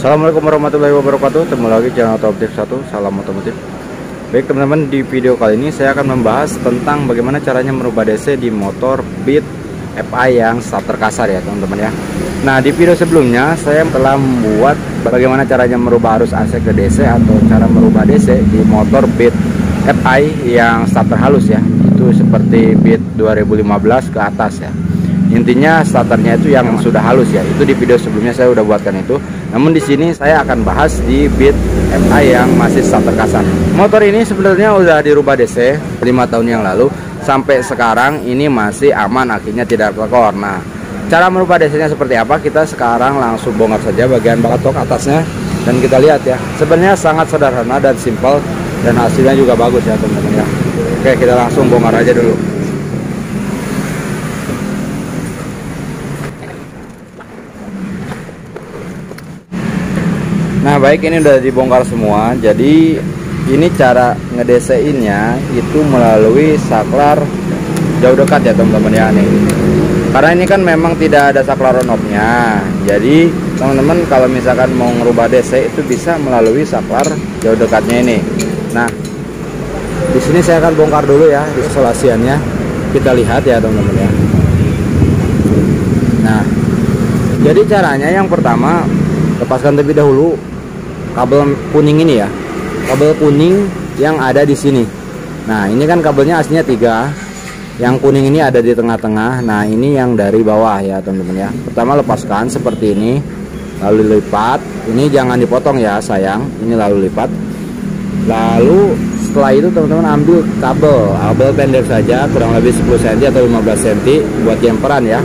Assalamualaikum warahmatullahi wabarakatuh. Ketemu lagi channel otomotif 1 Salam otomotif. Baik teman-teman di video kali ini saya akan membahas tentang bagaimana caranya merubah DC di motor Beat FI yang starter kasar ya teman-teman ya. Nah di video sebelumnya saya telah membuat bagaimana caranya merubah arus AC ke DC atau cara merubah DC di motor Beat FI yang starter halus ya. Itu seperti Beat 2015 ke atas ya intinya starternya itu yang sudah halus ya. Itu di video sebelumnya saya udah buatkan itu. Namun di sini saya akan bahas di Beat FI yang masih starter kasar motor ini sebenarnya udah dirubah DC 5 tahun yang lalu. Sampai sekarang ini masih aman akhirnya tidak tekor nah cara merubah DC nya seperti apa? Kita sekarang langsung bongkar saja bagian balatok atasnya. Dan kita lihat ya sebenarnya sangat sederhana dan simple. Dan hasilnya juga bagus ya teman-teman ya. Oke kita langsung bongkar aja dulu Nah baik ini udah dibongkar semua. Jadi ini cara ngedeseinnya itu melalui saklar jauh dekat ya teman-teman ya nih. Karena ini kan memang tidak ada saklar on-off-nya Jadi teman-teman kalau misalkan mau ngerubah DC itu bisa melalui saklar jauh dekatnya ini. Nah di sini saya akan bongkar dulu ya isolasiannya. Kita lihat ya teman-teman ya. Nah jadi caranya yang pertama lepaskan terlebih dahulu kabel kuning ini ya. Kabel kuning yang ada di sini. Nah ini kan kabelnya aslinya tiga. Yang kuning ini ada di tengah-tengah. Nah ini yang dari bawah ya teman-teman ya. Pertama lepaskan seperti ini lalu lipat. Ini jangan dipotong ya sayang. Ini lalu lipat. Lalu setelah itu teman-teman ambil kabel. Kabel pendek saja kurang lebih 10 cm atau 15 cm buat jemperan ya.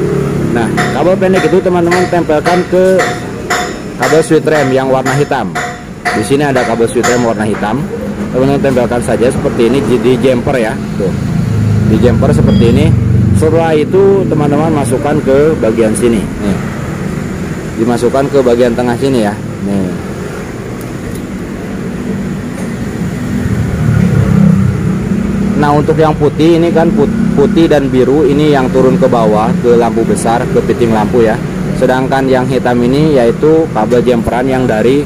Nah kabel pendek itu teman-teman tempelkan ke kabel switch rem yang warna hitam. Di sini ada kabel switch rem warna hitam. Teman-teman tempelkan saja seperti ini di jumper ya. Tuh. Di jumper seperti ini. Setelah itu teman-teman masukkan ke bagian sini. Nih. Dimasukkan ke bagian tengah sini ya. Nih. Nah untuk yang putih ini kan putih dan biru ini yang turun ke bawah ke lampu besar ke piting lampu ya sedangkan yang hitam ini yaitu kabel jemperan yang dari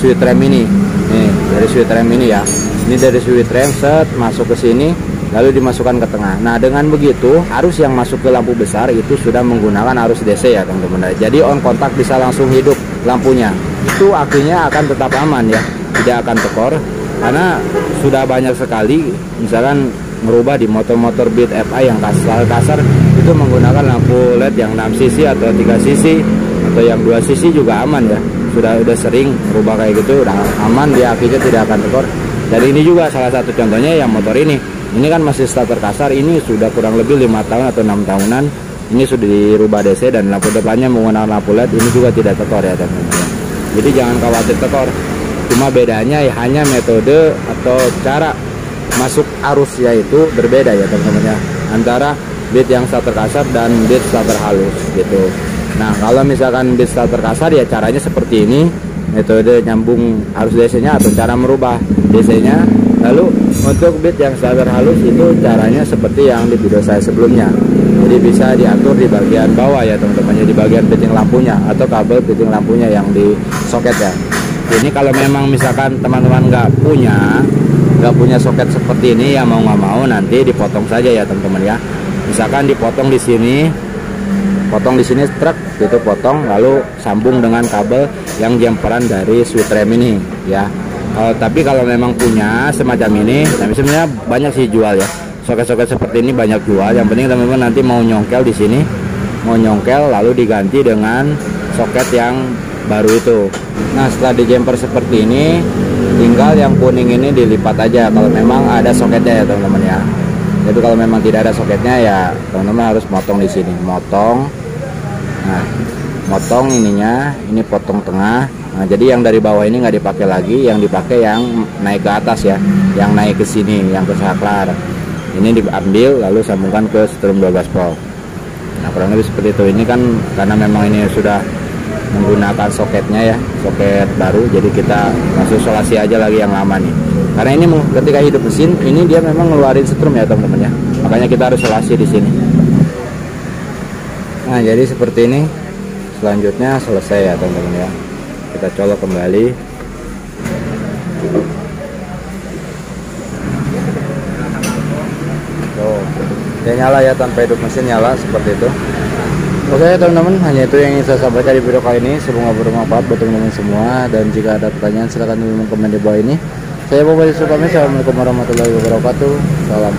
switch rem ini. Nih dari switch rem ini ya. Ini dari switch rem set masuk ke sini lalu dimasukkan ke tengah. Nah dengan begitu arus yang masuk ke lampu besar itu sudah menggunakan arus DC ya teman-teman. Jadi on kontak bisa langsung hidup lampunya. Itu akhirnya akan tetap aman ya tidak akan tekor. Karena sudah banyak sekali misalkan merubah di motor-motor Beat FI yang kasar-kasar itu menggunakan lampu LED yang 6 cc atau 3 cc atau yang 2 cc juga aman ya. Sudah udah sering merubah kayak gitu udah aman dia akhirnya tidak akan tekor dan ini juga salah satu contohnya yang motor ini. Ini kan masih starter kasar ini sudah kurang lebih lima tahun atau enam tahunan. Ini sudah dirubah DC dan lampu depannya menggunakan lampu LED ini juga tidak tekor ya teman-teman. Jadi jangan khawatir tekor cuma bedanya ya hanya metode atau cara masuk arus yaitu berbeda ya teman-teman ya. Antara beat yang starter kasar dan beat starter halus gitu. Nah kalau misalkan beat starter kasar ya caranya seperti ini. Metode nyambung arus DC nya atau cara merubah DC nya lalu untuk beat yang starter halus itu caranya seperti yang di video saya sebelumnya. Jadi bisa diatur di bagian bawah ya teman-teman di bagian fitting lampunya atau kabel fitting lampunya yang di soket ya. Ini kalau memang misalkan teman-teman nggak punya nggak punya soket seperti ini ya mau nggak mau nanti dipotong saja ya teman-teman ya misalkan dipotong di sini potong di sini truk itu potong lalu sambung dengan kabel yang jemperan dari switch rem ini ya. Uh, tapi kalau memang punya semacam ini tapi sebenarnya banyak sih jual ya. Soket-soket seperti ini banyak jual yang penting teman-teman nanti mau nyongkel di sini mau nyongkel lalu diganti dengan soket yang baru itu. Nah setelah di jumper seperti ini tinggal yang kuning ini dilipat aja kalau memang ada soketnya ya teman-teman ya jadi kalau memang tidak ada soketnya ya teman-teman harus motong di sini. Motong. Nah motong ininya. Ini potong tengah. Nah jadi yang dari bawah ini nggak dipakai lagi. Yang dipakai yang naik ke atas ya. Yang naik ke sini yang ke saklar. Ini diambil lalu sambungkan ke strum 12 volt. Nah kurang lebih seperti itu. Ini kan karena memang ini sudah menggunakan soketnya ya. Soket baru jadi kita langsung isolasi aja lagi yang lama nih karena ini ketika hidup mesin ini dia memang ngeluarin setrum ya teman-teman ya. Makanya kita harus isolasi di sini. Nah jadi seperti ini. Selanjutnya selesai ya teman-teman ya. Kita colok kembali. Tuh, dia nyala ya tanpa hidup mesin nyala seperti itu. Oke teman-teman hanya itu yang ingin saya sampaikan di video kali ini. Semoga bermanfaat buat teman-teman semua. Dan jika ada pertanyaan silahkan teman-teman komen di bawah ini saya Bapak Yusuf Assalamualaikum warahmatullahi wabarakatuh salam